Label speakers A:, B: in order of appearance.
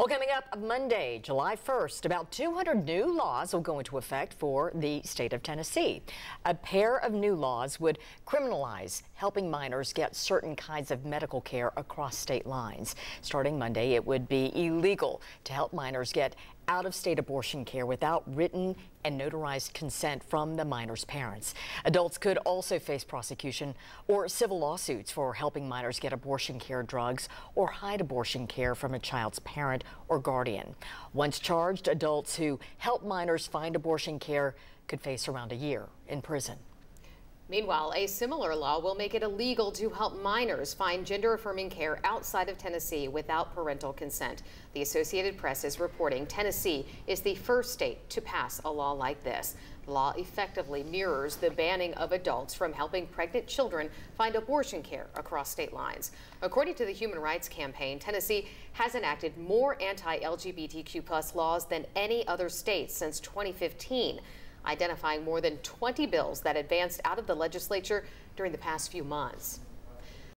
A: Well, coming up Monday, July 1st, about 200 new laws will go into effect for the state of Tennessee. A pair of new laws would criminalize helping minors get certain kinds of medical care across state lines. Starting Monday, it would be illegal to help minors get out of state abortion care without written and notarized consent from the minor's parents. Adults could also face prosecution or civil lawsuits for helping minors get abortion care drugs or hide abortion care from a child's parent or guardian. Once charged, adults who help minors find abortion care could face around a year in prison.
B: Meanwhile, a similar law will make it illegal to help minors find gender affirming care outside of Tennessee without parental consent. The Associated Press is reporting Tennessee is the first state to pass a law like this. The law effectively mirrors the banning of adults from helping pregnant children find abortion care across state lines. According to the Human Rights Campaign, Tennessee has enacted more anti LGBTQ laws than any other state since 2015 identifying more than 20 bills that advanced out of the legislature during the past few months.